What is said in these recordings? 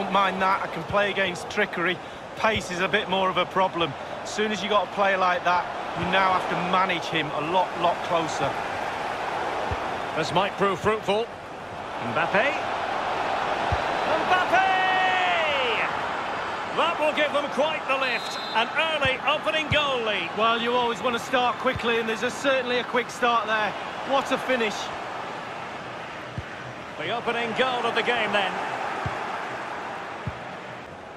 mind that. I can play against trickery. Pace is a bit more of a problem. As soon as you got a player like that, you now have to manage him a lot, lot closer. This might prove fruitful. Mbappe. Mbappe! That will give them quite the lift. An early opening goal lead. Well, you always want to start quickly, and there's a, certainly a quick start there. What a finish. The opening goal of the game then.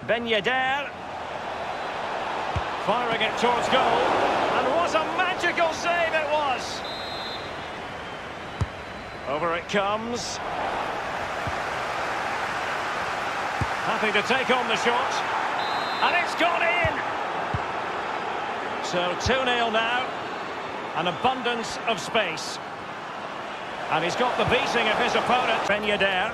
Ben Yedder. Firing it towards goal. And what a magical save it was. Over it comes. Happy to take on the shot. And it's gone in. So 2-0 now. An abundance of space. And he's got the beating of his opponent, Ben Yedder.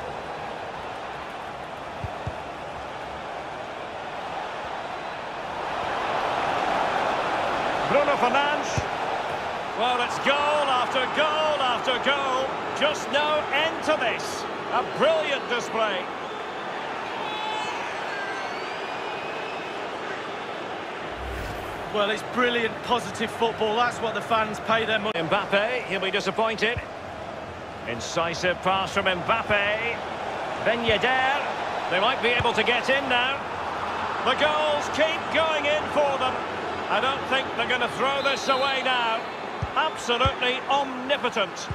Bruno Fernandes. Well, it's goal after goal after goal. Just no end to this. A brilliant display. Well, it's brilliant, positive football. That's what the fans pay their money. Mbappe, he'll be disappointed. Incisive pass from Mbappe. Ben Yedder. They might be able to get in now. The goals keep going in for them. I don't think they're going to throw this away now. Absolutely omnipotent.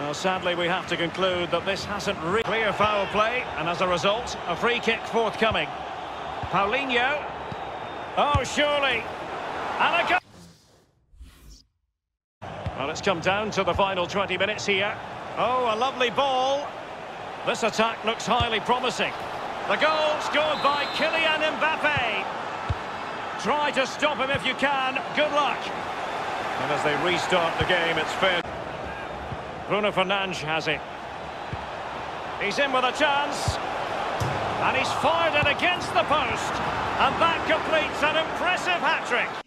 Well, sadly, we have to conclude that this hasn't really... Clear foul play, and as a result, a free kick forthcoming. Paulinho. Oh, surely. And a. Well, it's come down to the final 20 minutes here. Oh, a lovely ball. This attack looks highly promising. The goal scored by Kylian Mbappe. Try to stop him if you can. Good luck. And as they restart the game, it's fair. Bruno Fernandes has it. He's in with a chance. And he's fired it against the post. And that completes an impressive hat-trick.